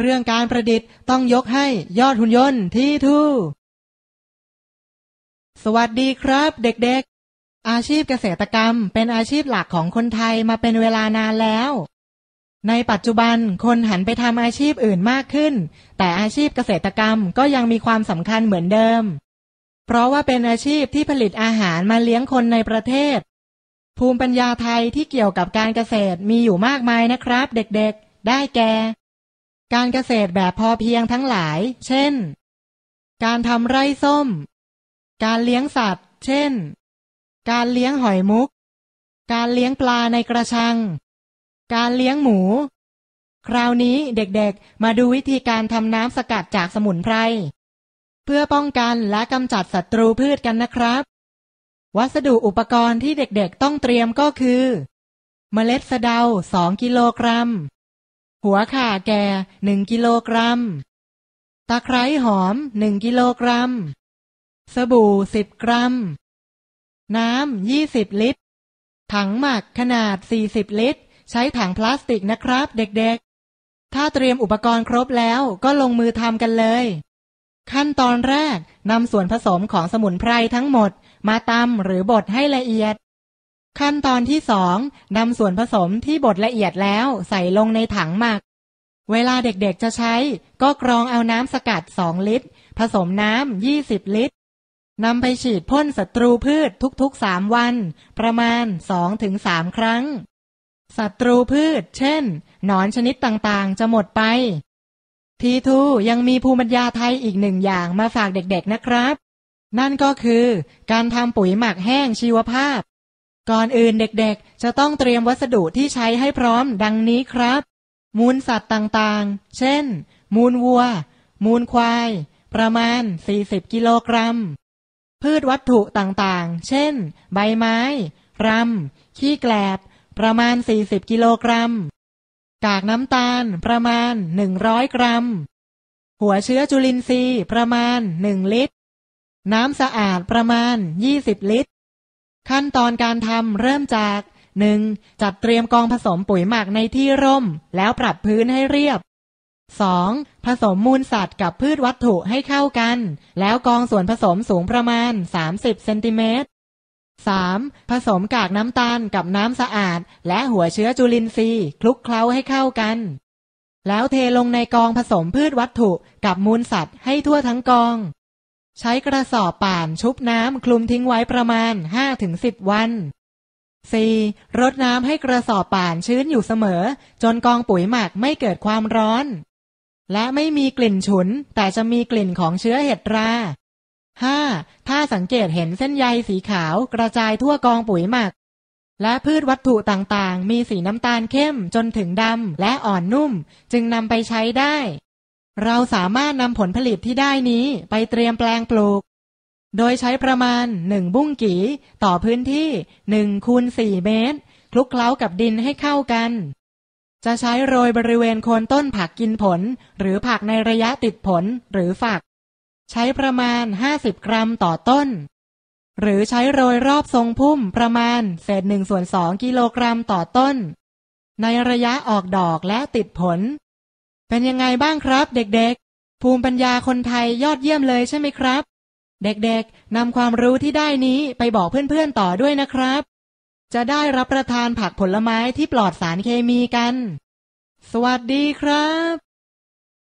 เรื่องการประดิษฐ์ต้องยกให้ยอดหุ่นยนต์ที่ทู่สวัสดีครับ เด็กๆ อาชีพเกษตรกรรมเป็นอาชีพหลักของคนไทยมาเป็นเวลานานแล้ว ในปัจจุบันคนหันไปทำอาชีพอื่นมากขึ้น แต่อาชีพเกษตรกรรมก็ยังมีความสำคัญเหมือนเดิม เพราะว่าเป็นอาชีพที่ผลิตอาหารมาเลี้ยงคนในประเทศ ภูมิปัญญาไทยที่เกี่ยวกับการเกษตรมีอยู่มากมายนะครับ เด็กๆ ได้แก่ การเกษตรแบบพอเพียงทั้งหลาย เช่น การทำไร่ส้ม การเลี้ยงสัตว์ เช่น การเลี้ยงหอยมุก การเลี้ยงปลาในกระชัง การเลี้ยงหมู คราวนี้เด็กๆ มาดูวิธีการทำน้ำสกัดจากสมุนไพร เพื่อป้องกันและกำจัดศัตรูพืชกันนะครับ วัสดุอุปกรณ์ที่เด็กๆ ต้องเตรียมก็คือ เมล็ดสะเดาสองกิโลกรัม หัวข่าแก่หนึ่งกิโลกรัม ตะไคร้หอมหนึ่งกิโลกรัม สบู่สิบกรัม น้ำยี่สิบลิตร ถังหมักขนาดสี่สิบลิตร ใช้ถังพลาสติกนะครับ เด็กๆ ถ้าเตรียมอุปกรณ์ครบแล้วก็ลงมือทำกันเลย ขั้นตอนแรกนำส่วนผสมของสมุนไพรทั้งหมด มาตำหรือบดให้ละเอียด ขั้นตอนที่สองนำส่วนผสมที่บดละเอียดแล้วใส่ลงในถังหมัก เวลาเด็กๆจะใช้ก็กรองเอาน้ำสกัดสองลิตร ผสมน้ำยี่สิบลิตรนำไปฉีดพ่นศัตรูพืชทุกๆสามวัน ประมาณสองถึงสามครั้ง ศัตรูพืช เช่น หนอนชนิดต่างๆ จะหมดไป ทีทูยังมีภูมิปัญญาไทยอีกหนึ่งอย่างมาฝากเด็กๆนะครับ นั่นก็คือการทำปุ๋ยหมักแห้งชีวภาพ ก่อนอื่นเด็กๆ จะต้องเตรียมวัสดุที่ใช้ให้พร้อมดังนี้ครับ มูลสัตว์ต่างๆ เช่น มูลวัว มูลควาย ประมาณ 40 กิโลกรัม พืชวัตถุต่างๆ เช่น ใบไม้ รำ ขี้แกลบ ประมาณ 40 กิโลกรัม กากน้ำตาล ประมาณ 100 กรัม หัวเชื้อจุลินทรีย์ ประมาณ 1 ลิตร น้ำสะอาดประมาณ 20 ลิตร ขั้นตอนการทำเริ่มจาก 1. จัดเตรียมกองผสมปุ๋ยหมักในที่ร่ม แล้วปรับพื้นให้เรียบ 2. ผสมมูลสัตว์กับพืชวัตถุให้เข้ากัน แล้วกองส่วนผสมสูงประมาณ 30 เซนติเมตร 3. ผสมกากน้ำตาลกับน้ำสะอาด และหัวเชื้อจุลินทรีย์ คลุกเคล้าให้เข้ากัน แล้วเทลงในกองผสมพืชวัตถุกับมูลสัตว์ให้ทั่วทั้งกอง ใช้กระสอบป่านชุบน้ำคลุมทิ้งไว้ประมาณ 5-10 วัน 4. รดน้ำให้กระสอบป่านชื้นอยู่เสมอ จนกองปุ๋ยหมักไม่เกิดความร้อน และไม่มีกลิ่นฉุน แต่จะมีกลิ่นของเชื้อเห็ดรา 5. ถ้าสังเกตเห็นเส้นใยสีขาวกระจายทั่วกองปุ๋ยหมัก และพืชวัตถุต่างๆ มีสีน้ำตาลเข้มจนถึงดำและอ่อนนุ่ม จึงนำไปใช้ได้ เราสามารถนำผลผลิตที่ได้นี้ไปเตรียมแปลงปลูก โดยใช้ประมาณหนึ่งบุ้งกีต่อพื้นที่หนึ่งคูณสี่เมตร คลุกเคล้ากับดินให้เข้ากัน จะใช้โรยบริเวณโคนต้นผักกินผล หรือผักในระยะติดผลหรือฝัก ใช้ประมาณ 50 กรัมต่อต้น หรือใช้โรยรอบทรงพุ่มประมาณเศษหนึ่งส่วนสองกิโลกรัมต่อต้น ในระยะออกดอกและติดผล เป็นยังไงบ้างครับ เด็กๆ ภูมิปัญญาคนไทยยอดเยี่ยมเลยใช่ไหมครับ เด็กๆนำความรู้ที่ได้นี้ไปบอกเพื่อนๆต่อด้วยนะครับ จะได้รับประทานผักผลไม้ที่ปลอดสารเคมีกัน สวัสดีครับ